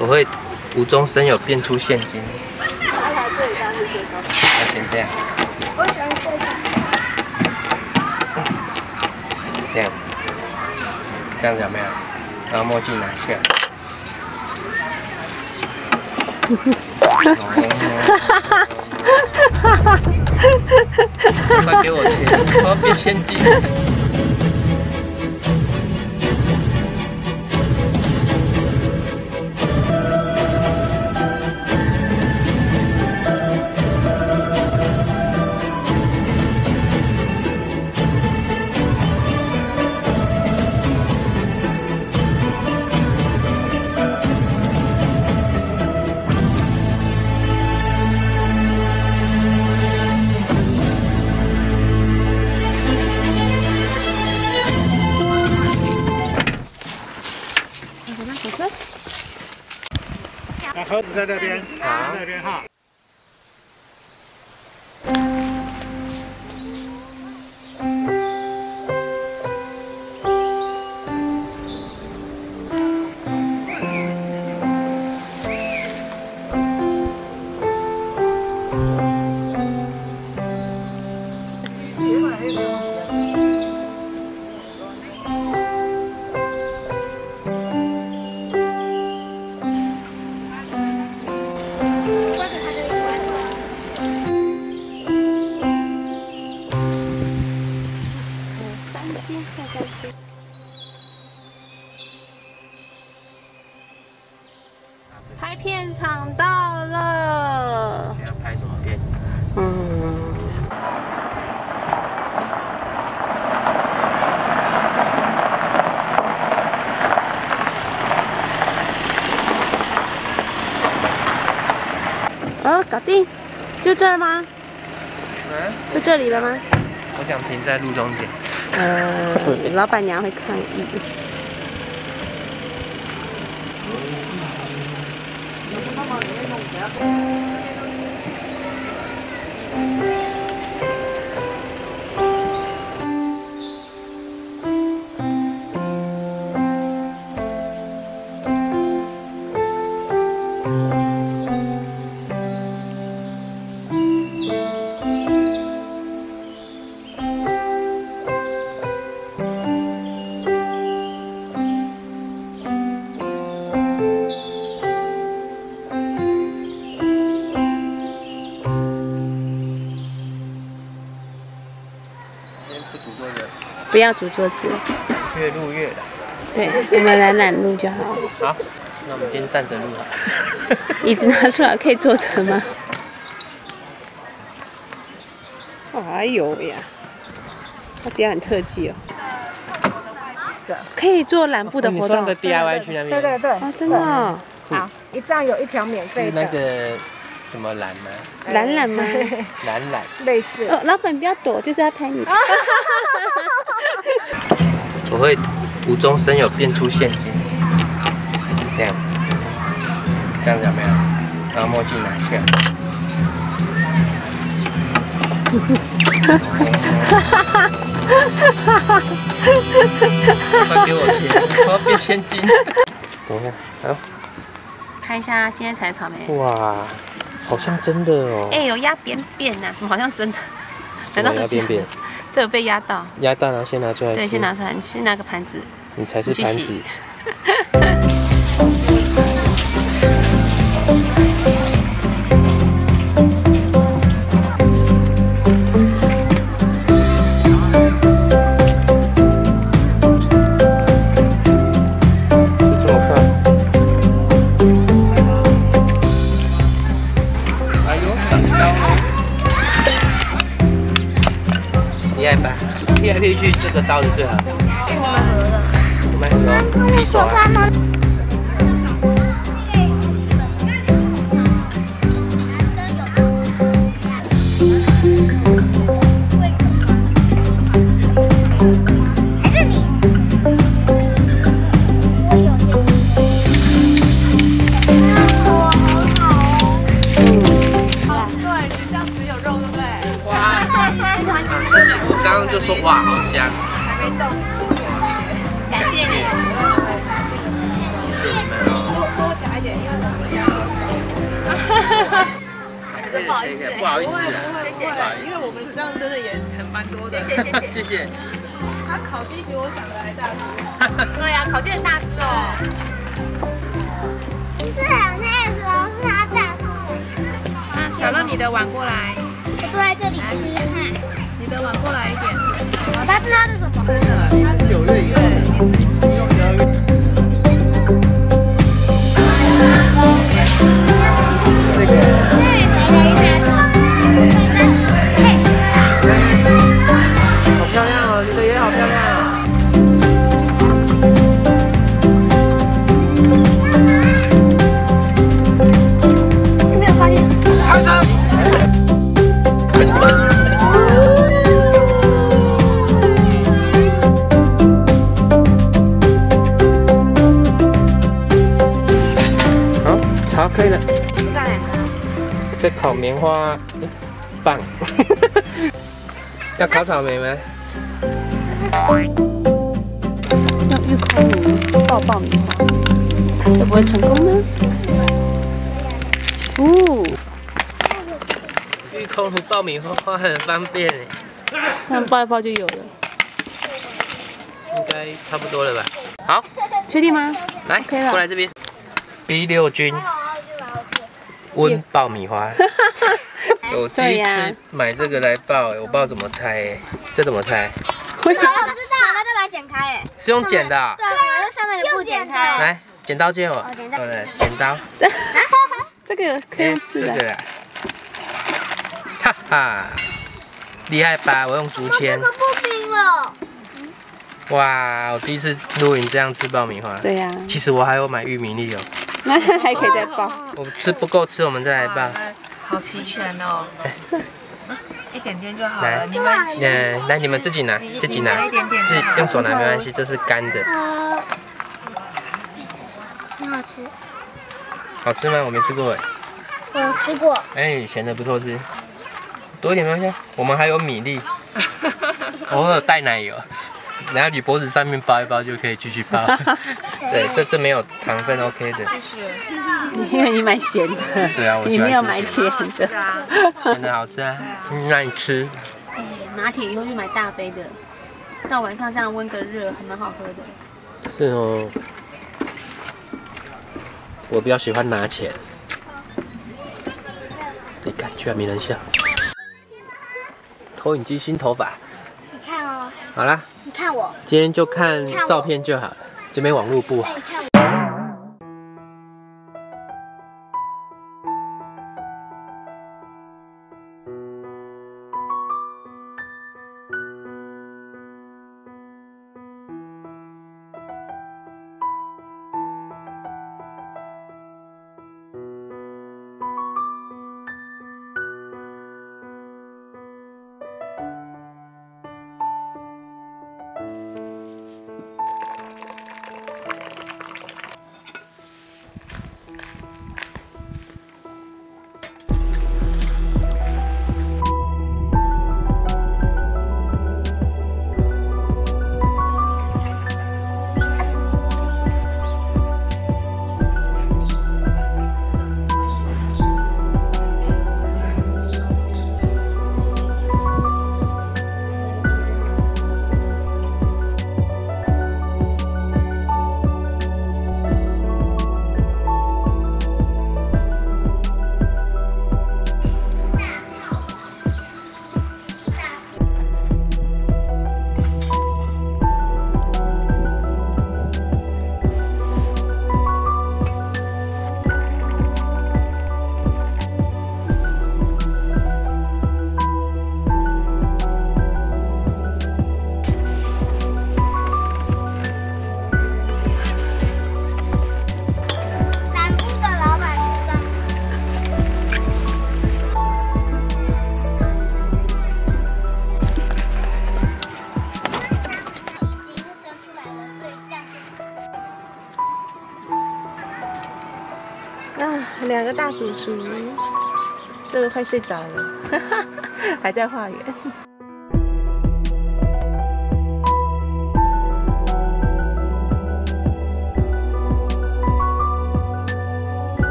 我会无中生有变出现金。先这样。这样子，这样子有没有？然后墨镜拿下。哈哈哈哈哈！哈哈哈哈哈！哈哈哈哈哈！快给我钱，我要变现金。车在那边，在那边哈。拍片场到了，要拍什么片？嗯。哦，搞定，就这儿吗？嗯，就这里了吗？我想停在路中间。呃，老板娘会抗议。 한번 해볼게요. 不要煮桌子。越录越的对我们懒懒录就好。好那我们今天站着录吧 椅子拿出来可以坐着吗？哎呦呀他比较很特技哦。可以做染布的活动。的 diy 去那边。对对对。啊真的好一站有一条免费的。那个什么蓝吗？蓝蓝吗？蓝蓝类似。哦老板不要躲就是要拍你。我会无中生有变出现金，这样子，这样子有没有？拿墨镜拿下。哈哈哈哈哈！哈哈哈哈哈！哈！给我钱，我要变现金。怎么样？好。看一下今天采草莓。哇，好像真的哦。哎，有压扁变哪？怎么好像真的？难道是便便？这有被压到？压到，然后先拿出来。对，先拿出来，你先拿个盘子。你才是盘子。这个刀是最好的你们不说话吗还是你我有这我很好哦对你这样子有肉对不对？哇我刚刚就说哇好香。微动感谢你谢。谢你多多讲一点因为我们家多小对不好意思。不好意思不会不会因为我们这样真的也很蛮多的谢谢。谢谢。他烤鸡比我想的还大只对呀烤鸡很大只哦那个是他大出来的小乐你的碗过来。我坐在这里吃你的碗过来一点。他是他的什么？九月以后，在烤棉花棒，要烤草莓吗？要玉空炉爆爆米花，会不会成功呢？哦，玉空炉爆米花很方便诶，这样爆一爆就有了。应该差不多了吧？好，确定吗？来过来这边。B 六军温爆米花，我第一次买这个来爆，我不知道怎么拆诶，这怎么拆？我知道，妈妈再把它剪开，哎，是用剪的啊、对，把这上面的布剪开。来，剪刀借我。剪刀对，剪刀。这个可以哎用，撕的。这个啊，哈哈，厉害吧？我用竹签。不冰了。哇，我第一次露营这样吃爆米花。对呀，其实我还有买玉米粒哦，那 还可以再爆。我吃不够吃，我们再来爆。好齐全哦，一点点就好来了。你们嗯，来你们自己拿，自己拿，一点点自己用手拿没关系，这是干的，呃，很好吃，好吃吗？我没吃过哎。我吃过。哎，咸的不错吃，多一点没关系啊。我们还有米粒，偶尔带奶油，然后你脖子上面包一包就可以继续包。对，这这没有糖分，OK 的。因为你买咸的，对啊，我喜你没有买欢吃甜的。咸的好吃啊。嗯那你吃？拿铁以后就买大杯的，到晚上这样温个热，还蛮好喝的。是哦。我比较喜欢拿钱。这看居然没人笑。投影机新头发。你看哦，好啦，你看我，今天就看照片就好了，这边网络不好啊，两个大叔叔，这个快睡着了，还在画圆。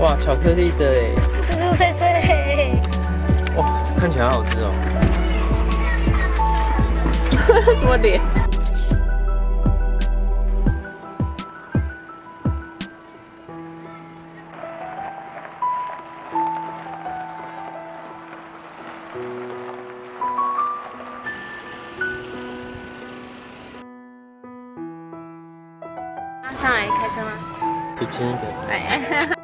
哇，巧克力的哎，酥酥脆脆。哇，看起来好好吃哦。什么脸？上来开车吗？比轻一点。哎，